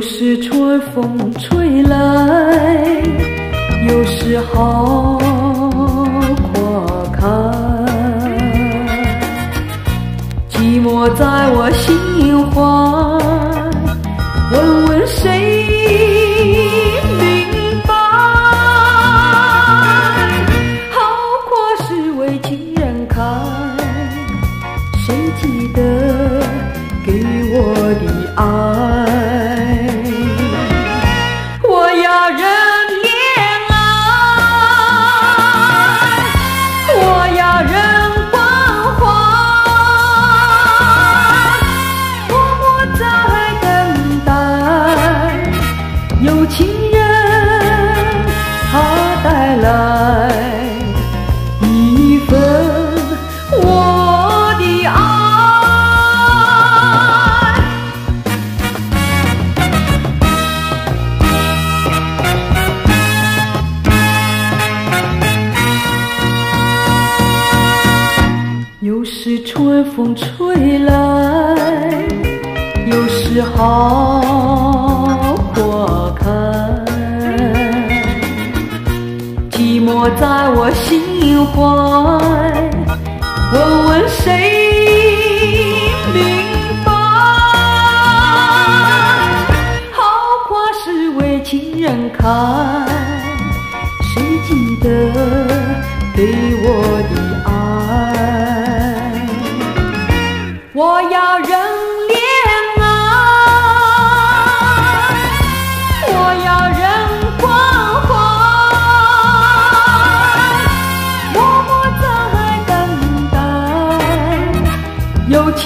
时春风吹来，有时好花开。寂寞在我心怀，问问谁明白？好花是为情人开，谁记得给我的爱？有时春风吹来，有时好花开。寂寞在我心怀，问问谁明白？好花是为情人开，谁记得给我我要人怜爱，我要人关怀，默默在等待，有情